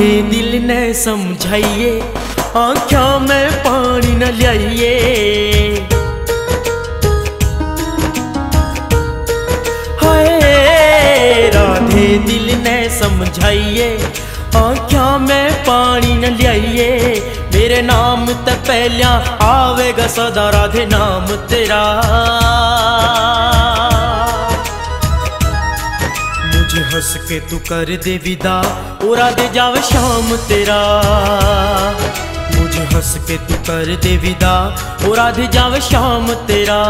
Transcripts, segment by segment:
राधे दिल ने समझाइए आख्या में पानी न लियाइए हाय, राधे दिल ने समझाइए आख्या में पानी न लियाइए मेरे नाम ते पहलिया आवेगा सदा, राधे नाम तेरा। हंस के तू कर दे विदा। उरा दे जावे शाम तेरा। मुझे हंस के तू कर दे विदा। उरा दे जावे शाम तेरा।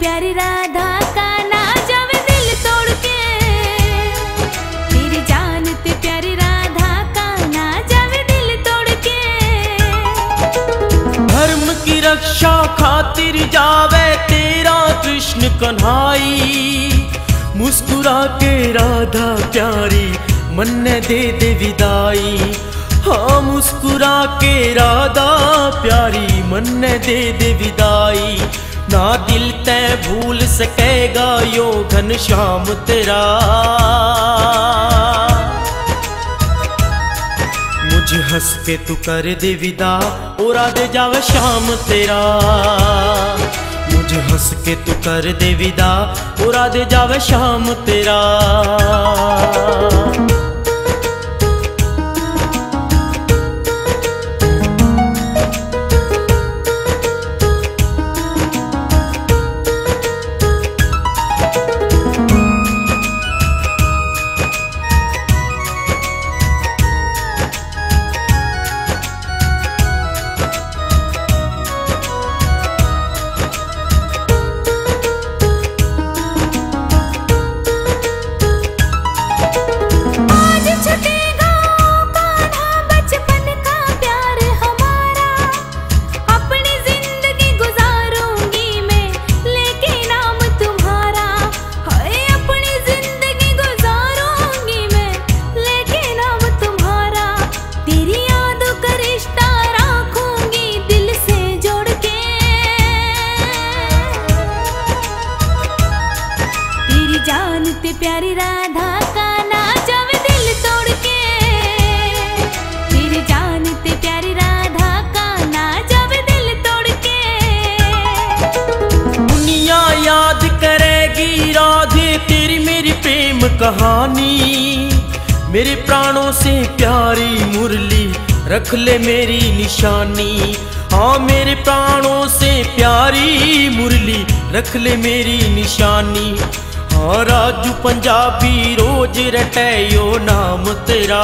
प्यारी राधा का ना जावे दिल तोड़ के। तेरी जान ते प्यारी राधा का ना जावे दिल तोड़ के। धर्म की रक्षा खातिर जावे तेरा कृष्ण कन्हाई। मुस्कुरा के राधा प्यारी मन ने दे दे विदाई। हाँ मुस्कुरा के राधा प्यारी मन ने दे दे विदाई। ना दिल तय भूल सकेगा यो घन श्याम तेरा। मुझे हंस के तू कर दे विदा, ओ राधे जावे शाम तेरा। मुझे हंस के तू कर दे विदा, ओ राधे जावे शाम तेरा। तेरी प्यारी राधा का जावे दिल तोड़ के। तेरी जान प्यारी राधा का जावे दिल तोड़ के। दुनिया याद करेगी राधे, तेरी मेरी प्रेम कहानी। मेरे प्राणों से प्यारी मुरली, रख ले मेरी निशानी। हाँ मेरे प्राणों से प्यारी मुरली, रख ले मेरी निशानी। हाँ राजू पंजाबी रोज रटे यो नाम तेरा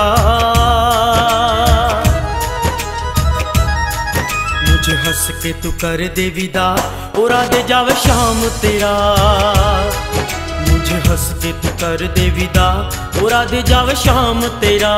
मुझे हंस के तू कर दे विदा ओ राधे जावे शाम तेरा मुझे हंस के तू कर दे विदा ओ राधे जावे शाम तेरा